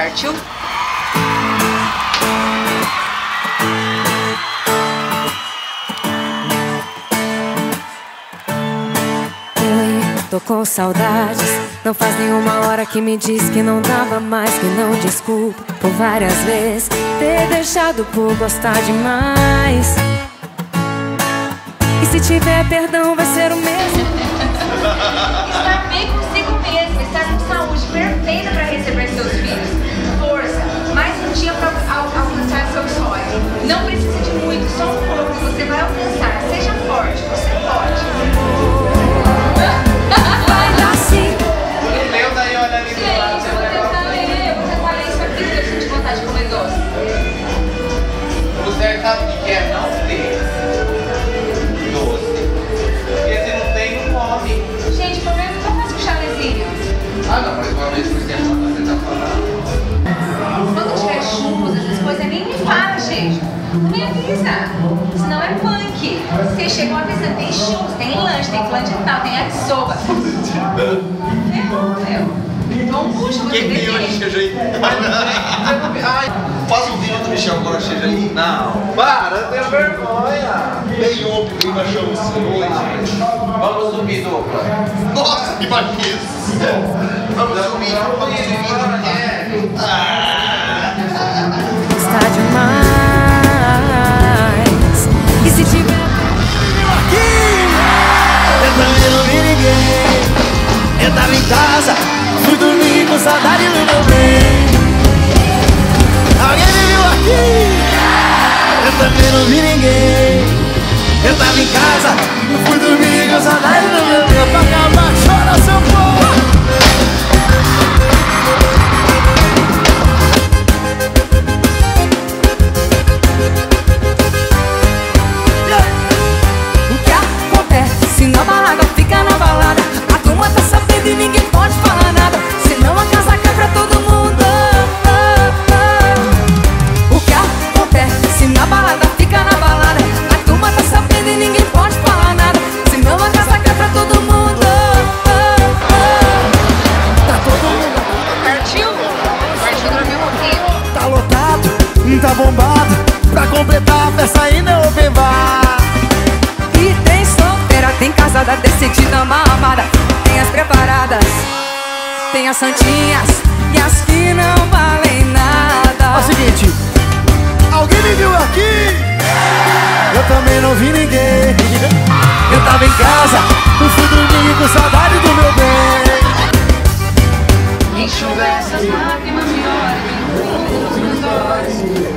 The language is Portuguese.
Partiu? Tô com saudades. Não faz nenhuma hora que me diz que não dava mais, que não desculpa por várias vezes ter deixado por gostar demais. E se tiver perdão, vai ser o mesmo. Fala, gente. Não me avisa. Senão é punk. Vocês chegam avisando, tem churros, tem lanche, tem fulano de tal, tem yakisoba. Ferrou, meu. Então puxa, você Quem tem hoje seja aí? Ai, Faz um vídeo do Michel agora seja aí. não. Para, tenha vergonha. Bem ontem, clima chama hoje. Vamos subir, dupla. Nossa, que baixinho. Vamos subir, vamos subir. Está casa, fui dormir com saudade do meu bem. Alguém me viu aqui? Eu também não vi ninguém. Eu tava em casa, fui dormir com saudade do meu bem. Pra acabar, chora seu povo. Tá bombado. Pra completar a festa ainda open bar. E tem solteira, tem casada, decidida, uma amada. Tem as preparadas, tem as santinhas e as que não valem É o nada. seguinte, alguém me viu aqui? Eu também não vi ninguém. Eu tava em casa, eu fui dormir com saudade do meu bem. Enxuga essas lágrimas de hora de meus